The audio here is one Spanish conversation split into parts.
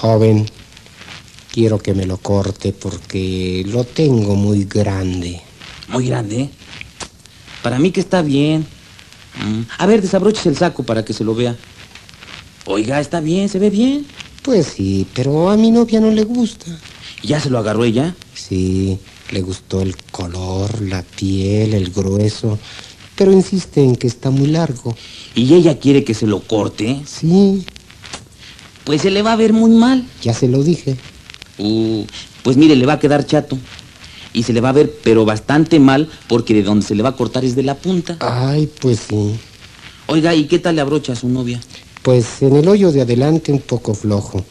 Joven, quiero que me lo corte porque lo tengo muy grande. Muy grande. Para mí que está bien. Mm, A ver, desabroches el saco para que se lo vea. Oiga, está bien, se ve bien. Pues sí, pero a mi novia no le gusta. ¿Ya se lo agarró ella? Sí, le gustó el color, la piel, el grueso, pero insiste en que está muy largo. ¿Y ella quiere que se lo corte? Sí, Pues se le va a ver muy mal. ya se lo dije. Uh, pues mire, le va a quedar chato. Y se le va a ver, pero bastante mal, porque de donde se le va a cortar es de la punta. Ay, pues sí. Oiga, ¿y qué tal le abrocha a su novia? Pues en el hoyo de adelante un poco flojo.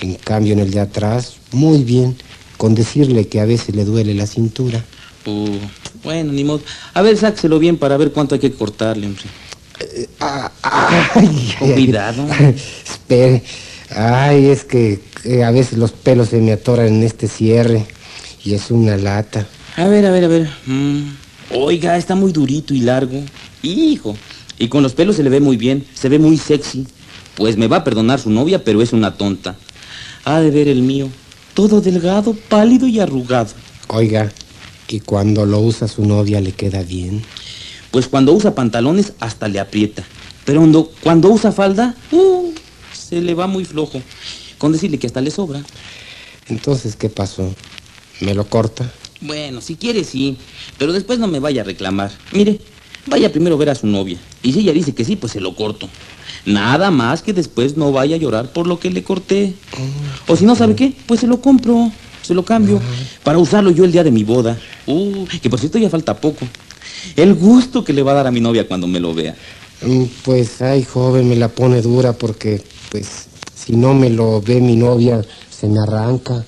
En cambio en el de atrás, muy bien. Con decirle que a veces le duele la cintura. Uh, bueno, ni modo. A ver, sáqueselo bien para ver cuánto hay que cortarle, hombre. Ah, ay, Con cuidado. Espere. Ay, es que, a veces los pelos se me atoran en este cierre. Y es una lata. A ver, a ver, a ver. Mm, Oiga, está muy durito y largo. Hijo. Y con los pelos se le ve muy bien. Se ve muy sexy. Pues me va a perdonar su novia, pero es una tonta. Ha de ver el mío. Todo delgado, pálido y arrugado. Oiga, y cuando lo usa su novia le queda bien. Pues cuando usa pantalones hasta le aprieta. Pero cuando, cuando usa falda, uh, se le va muy flojo. Con decirle que hasta le sobra. Entonces, ¿qué pasó? ¿Me lo corta? Bueno, si quiere sí, pero después no me vaya a reclamar. Mire, vaya primero a ver a su novia. Y si ella dice que sí, pues se lo corto. Nada más que después no vaya a llorar por lo que le corté. O si no sabe qué, pues se lo compro, se lo cambio, para usarlo yo el día de mi boda. Uh, que por cierto ya falta poco. El gusto que le va a dar a mi novia cuando me lo vea. Mm, Pues, ay, joven, me la pone dura porque, pues, si no me lo ve mi novia, se me arranca.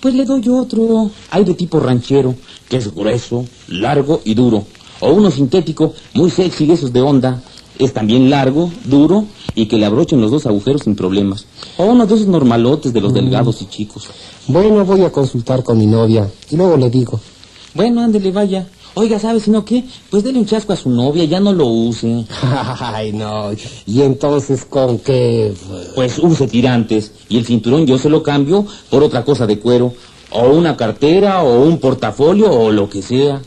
Pues le doy otro. Hay de tipo ranchero, que es grueso, largo y duro. O uno sintético, muy sexy, de esos de onda. Es también largo, duro y que le abrochen los dos agujeros sin problemas. O uno de esos normalotes de los delgados y chicos. Bueno, voy a consultar con mi novia y luego le digo. Bueno, ándele, vaya. Oiga, ¿sabe si no qué? Pues dele un chasco a su novia, ya no lo use. Ay, no. ¿Y entonces con qué? Pues use tirantes y el cinturón yo se lo cambio por otra cosa de cuero. O una cartera o un portafolio o lo que sea.